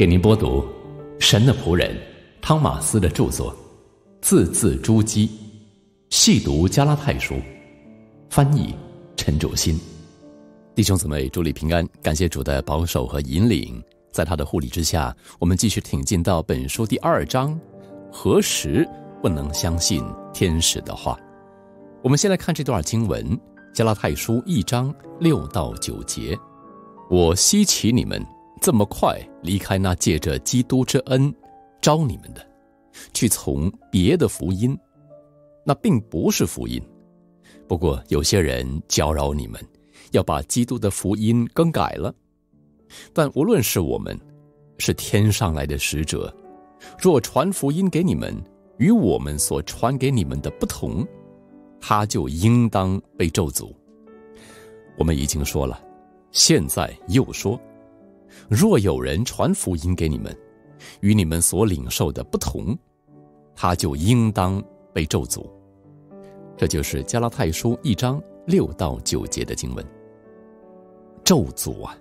给您播读神的仆人汤马斯的著作《字字珠玑》，细读加拉太书，翻译陈主新。弟兄姊妹，祝你平安！感谢主的保守和引领，在他的护理之下，我们继续挺进到本书第二章。何时不能相信天使的话？我们先来看这段经文，《加拉太书》一章六到九节。我希奇你们这么快离开那借着基督之恩招你们的，去从别的福音，那并不是福音。不过有些人搅扰你们，要把基督的福音更改了。但无论是我们，是天上来的使者，若传福音给你们与我们所传给你们的不同。他就应当被咒诅。我们已经说了，现在又说：若有人传福音给你们，与你们所领受的不同，他就应当被咒诅。这就是加拉太书一章六到九节的经文。咒诅啊！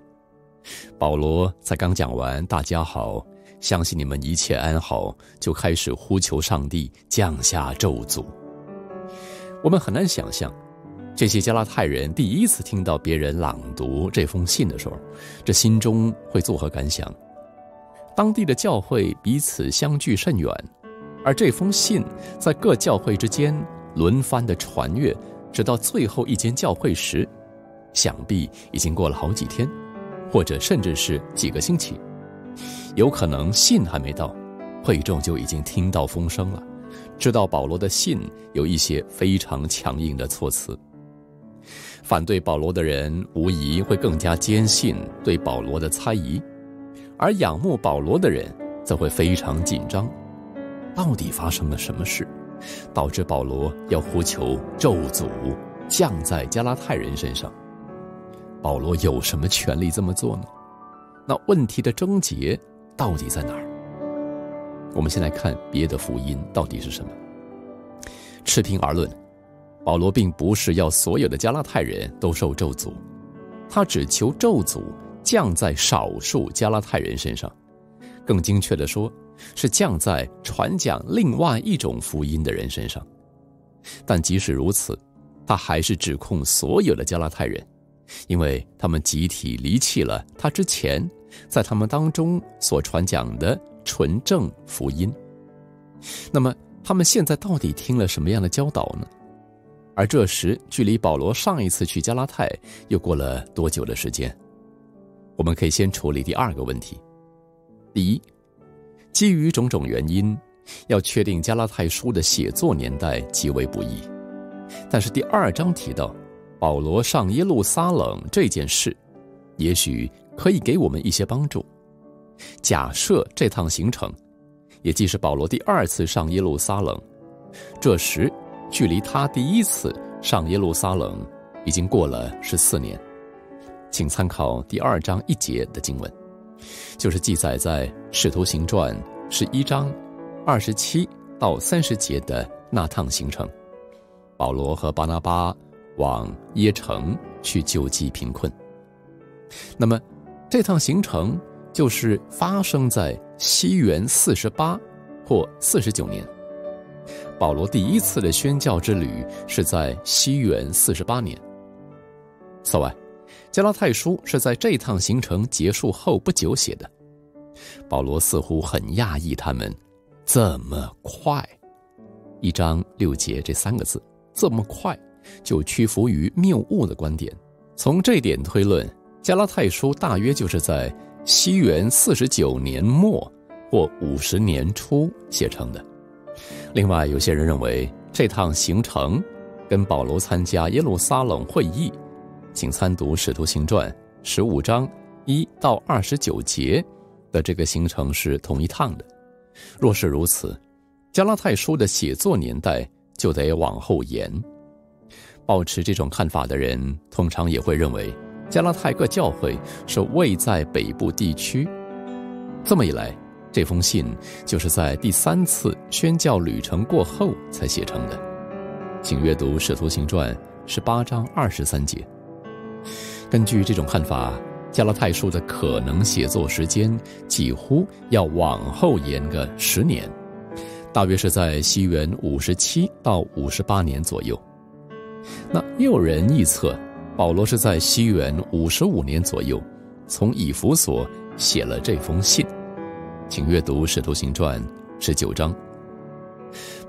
保罗才刚讲完“大家好，相信你们一切安好”，就开始呼求上帝降下咒诅。我们很难想象，这些加拉太人第一次听到别人朗读这封信的时候，这心中会作何感想？当地的教会彼此相距甚远，而这封信在各教会之间轮番的传阅，直到最后一间教会时，想必已经过了好几天，或者甚至是几个星期。有可能信还没到，会众就已经听到风声了。知道保罗的信有一些非常强硬的措辞，反对保罗的人无疑会更加坚信对保罗的猜疑，而仰慕保罗的人则会非常紧张。到底发生了什么事，导致保罗要呼求咒诅降在加拉太人身上？保罗有什么权利这么做呢？那问题的症结到底在哪儿？我们先来看别的福音到底是什么。持平而论，保罗并不是要所有的加拉太人都受咒诅，他只求咒诅降在少数加拉太人身上。更精确的说，是降在传讲另外一种福音的人身上。但即使如此，他还是指控所有的加拉太人，因为他们集体离弃了他之前在他们当中所传讲的。纯正福音。那么，他们现在到底听了什么样的教导呢？而这时，距离保罗上一次去加拉太又过了多久的时间？我们可以先处理第二个问题。第一，基于种种原因，要确定加拉太书的写作年代极为不易。但是第二章提到保罗上耶路撒冷这件事，也许可以给我们一些帮助。假设这趟行程，也即是保罗第二次上耶路撒冷，这时距离他第一次上耶路撒冷已经过了十四年，请参考第二章一节的经文，就是记载在《使徒行传》十一章二十七到三十节的那趟行程。保罗和巴拿巴往耶城去救济贫困。那么，这趟行程。就是发生在西元四十八或四十九年。保罗第一次的宣教之旅是在西元四十八年。此外，加拉太书是在这趟行程结束后不久写的。保罗似乎很讶异他们这么快，一章六节这三个字这么快就屈服于谬误的观点。从这点推论，加拉太书大约就是在。西元四十九年末或五十年初写成的。另外，有些人认为这趟行程跟保罗参加耶路撒冷会议，请参读《使徒行传》十五章一到二十九节的这个行程是同一趟的。若是如此，加拉太书的写作年代就得往后延。保持这种看法的人，通常也会认为。加拉太各教会是位在北部地区，这么一来，这封信就是在第三次宣教旅程过后才写成的。请阅读《使徒行传》十八章二十三节。根据这种看法，加拉太书的可能写作时间几乎要往后延个十年，大约是在西元五十七到五十八年左右。那也有人臆测，保罗是在西元五十五年左右，从以弗所写了这封信。请阅读《使徒行传》十九章。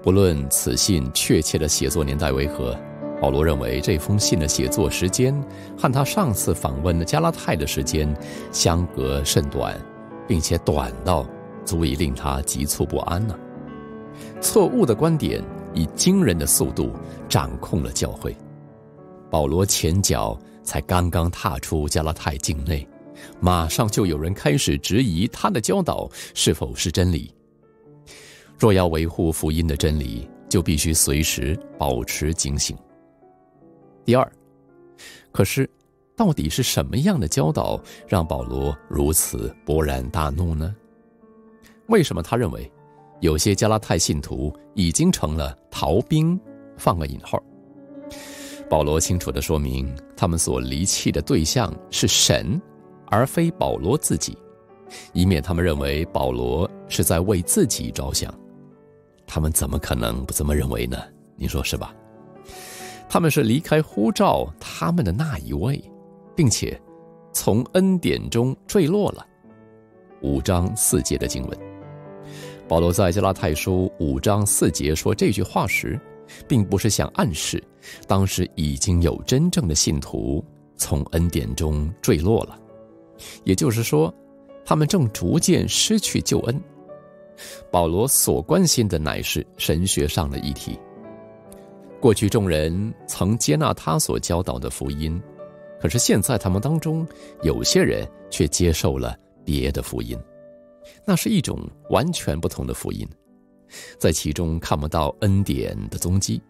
不论此信确切的写作年代为何。保罗认为这封信的写作时间和他上次访问的加拉太的时间相隔甚短，并且短到足以令他急促不安呢。错误的观点以惊人的速度掌控了教会。保罗前脚才刚刚踏出加拉太境内，马上就有人开始质疑他的教导是否是真理。若要维护福音的真理，就必须随时保持警醒。第二，可是，到底是什么样的教导让保罗如此勃然大怒呢？为什么他认为有些加拉太信徒已经成了逃兵？放个引号。保罗清楚的说明，他们所离弃的对象是神，而非保罗自己，以免他们认为保罗是在为自己着想。他们怎么可能不这么认为呢？你说是吧？他们是离开呼召他们的那一位，并且从恩典中坠落了。五章四节的经文，保罗在加拉太书五章四节说这句话时，并不是想暗示当时已经有真正的信徒从恩典中坠落了，也就是说，他们正逐渐失去救恩。保罗所关心的乃是神学上的议题。过去众人曾接纳他所教导的福音，可是现在他们当中有些人却接受了别的福音，那是一种完全不同的福音，在其中看不到恩典的踪迹。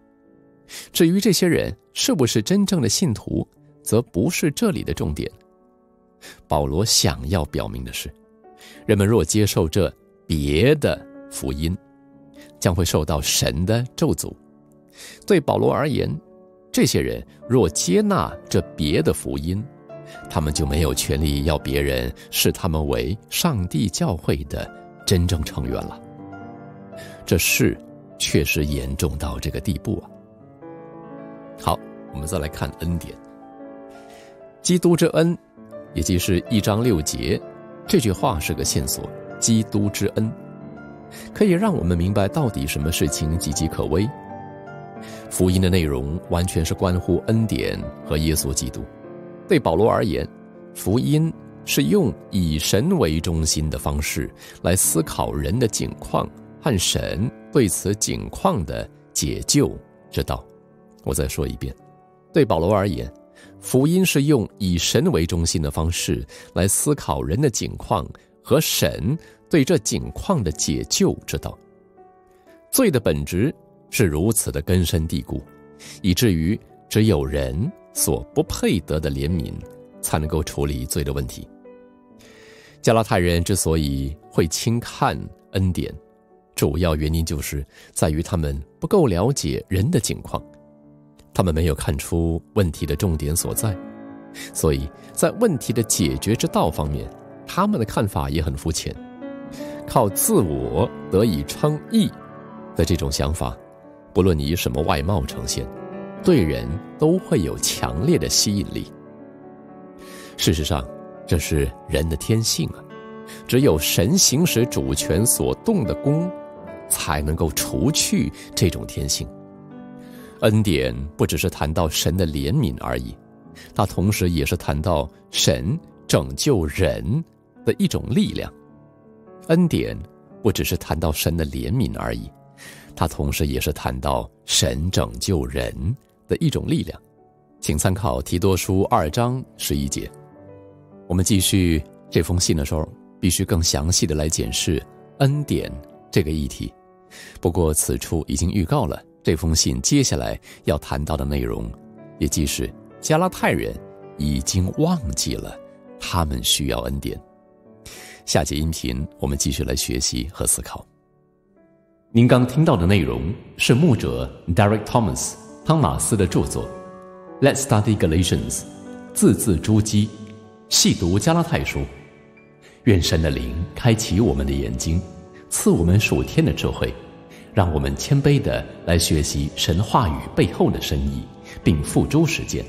至于这些人是不是真正的信徒，则不是这里的重点。保罗想要表明的是，人们若接受这别的福音，将会受到神的咒诅。对保罗而言，这些人若接纳这别的福音，他们就没有权利要别人视他们为上帝教会的真正成员了。这事确实严重到这个地步啊！好，我们再来看恩典。基督之恩，也就是一章六节，这句话是个线索。基督之恩，可以让我们明白到底什么事情岌岌可危。福音的内容完全是关乎恩典和耶稣基督。对保罗而言，福音是用以神为中心的方式来思考人的境况和神对此境况的解救之道。我再说一遍，对保罗而言，福音是用以神为中心的方式来思考人的境况和神对这境况的解救之道。罪的本质。是如此的根深蒂固，以至于只有人所不配得的怜悯，才能够处理罪的问题。加拉太人之所以会轻看恩典，主要原因就是在于他们不够了解人的境况，他们没有看出问题的重点所在，所以在问题的解决之道方面，他们的看法也很肤浅，靠自我得以称义的这种想法。不论以什么外貌呈现，对人都会有强烈的吸引力。事实上，这是人的天性啊！只有神行使主权所动的功，才能够除去这种天性。恩典不只是谈到神的怜悯而已，它同时也是谈到神拯救人的一种力量。恩典不只是谈到神的怜悯而已。它同时也是谈到神拯救人的一种力量，请参考提多书二章十一节。我们继续这封信的时候，必须更详细的来检视恩典这个议题。不过此处已经预告了这封信接下来要谈到的内容，也即是加拉太人已经忘记了他们需要恩典。下节音频我们继续来学习和思考。您刚听到的内容是牧者 Derek Thomas 汤马斯的著作《Let's Study Galatians》，字字珠玑，细读加拉太书，愿神的灵开启我们的眼睛，赐我们属天的智慧，让我们谦卑的来学习神话语背后的深意，并付诸实践。